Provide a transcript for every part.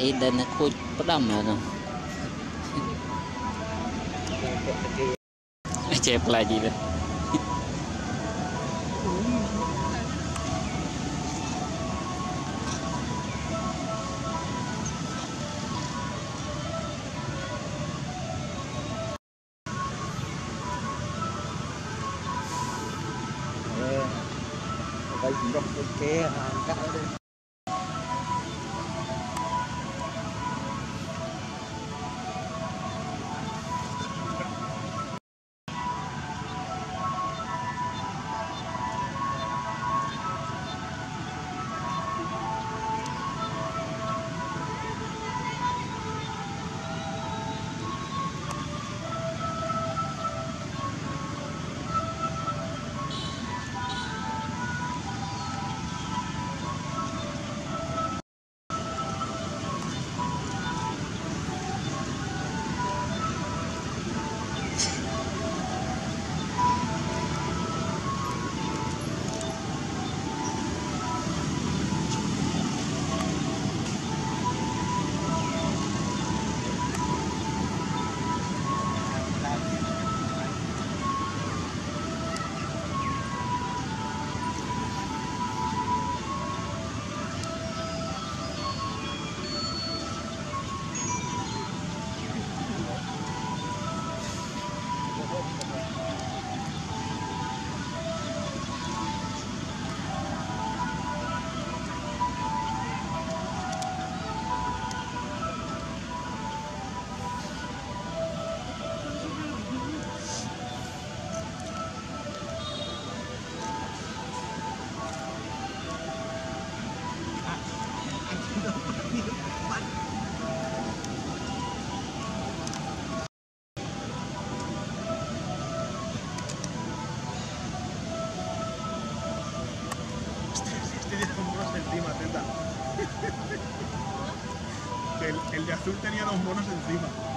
À, ý định là khui bắt đâm rồi. Nè chẹp là gì đây Gõ Để không cái lỡ những cái hấp dẫn los monos encima.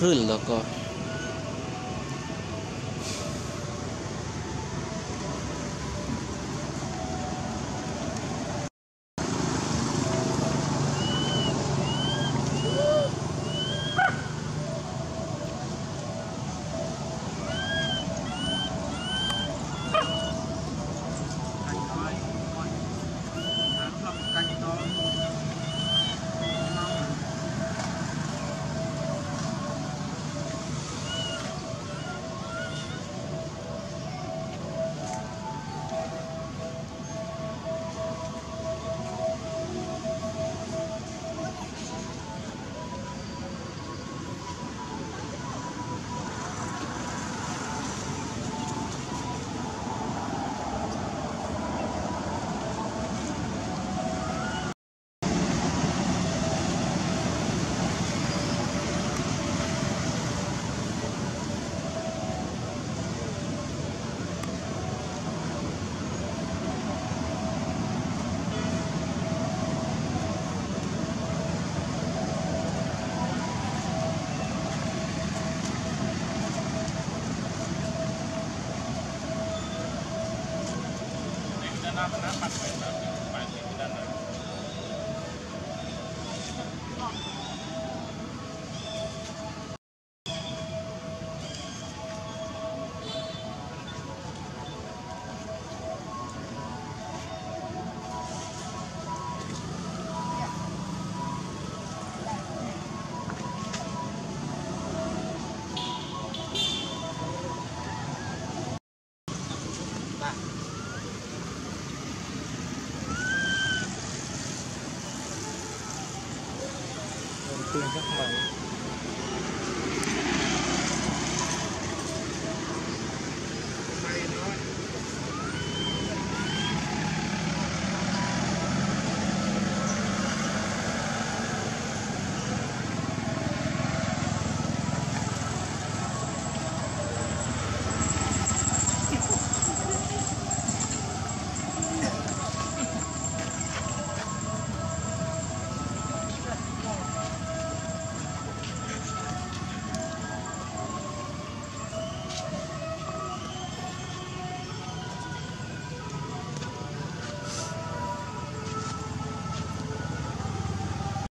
很，然后。